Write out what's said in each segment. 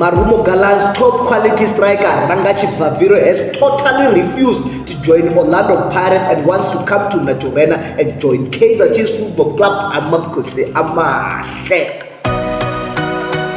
Marumo Gallant's top quality striker Rangachi Baviro has totally refused to join Orlando Pirates and wants to come to Naturena and join Kaiser Chiefs Football Club Amakose Amahle.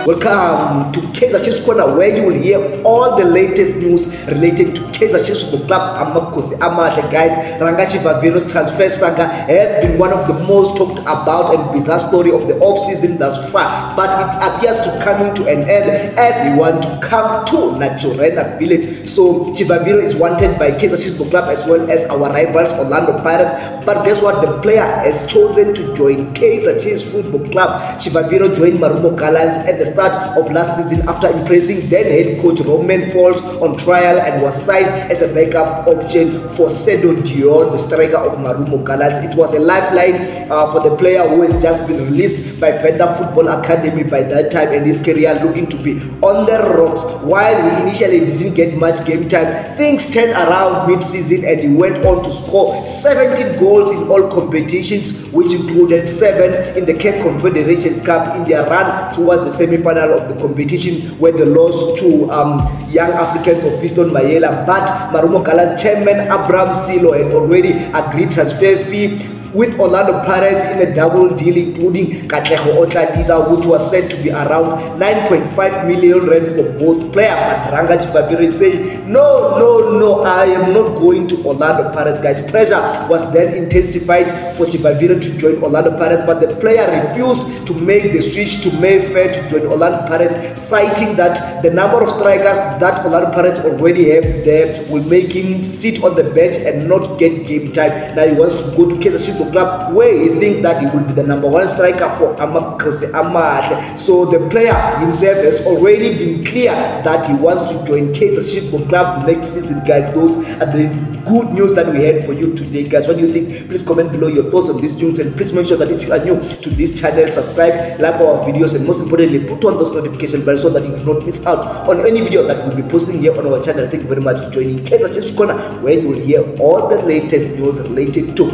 Welcome to Kaiser Chiefs Corner where you will hear all the latest news related to Kaiser Chiefs Football Club Amakosi Amahle guys. Rangachi Vaviro's transfer saga has been one of the most talked about and bizarre story of the off-season thus far but it appears to coming to an end as he want to come to Naturena Village. So Chivaviro is wanted by Kaiser Chiefs Football Club as well as our rivals Orlando Pirates but guess what the player has chosen to join Kaiser Chiefs Football Club. Chivaviro joined Marumo Gallants at the start of last season after impressing then head coach Romain Folz on trial and was signed as a backup option for Sede Dion, the striker of Marumo Gallants. It was a lifeline uh, for the player who has just been released by Venda Football Academy by that time and his career looking to be on the rocks. While he initially didn't get much game time, things turned around mid-season and he went on to score 17 goals in all competitions, which included 7 in the CAF Confederations Cup in their run towards the semi-final of the competition where they lost to um, Young Africans of Fiston Mayele. But Marumo Gallants chairman Abraham Sello had already agreed transfer fee with Orlando Pirates in a double deal including Katlego Otladisa which was said to be around 9.5 million rand for both players but Ranga Chivaviro say no no no I am not going to Orlando Pirates guys. Pressure was then intensified for Chivaviro to join Orlando Pirates but the player refused to make the switch to Mayfair to join Orlando Pirates citing that the number of strikers that Orlando Pirates already have there will make him sit on the bench and not get game time. Now he wants to go to Kansas Club where he think that he will be the number one striker for Amakhosi Amahle. So the player himself has already been clear that he wants to join Kaizer Football Club next season, guys. Those are the good news that we had for you today, guys. What do you think? Please comment below your thoughts on this news and please make sure that if you are new to this channel, subscribe, like our videos, and most importantly, put on those notification bells so that you do not miss out on any video that we'll be posting here on our channel. Thank you very much for joining Kaizer Chiefs Corner, where you will hear all the latest news related to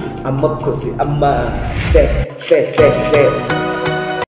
sự âm mà kẹt kẹt kẹt kẹt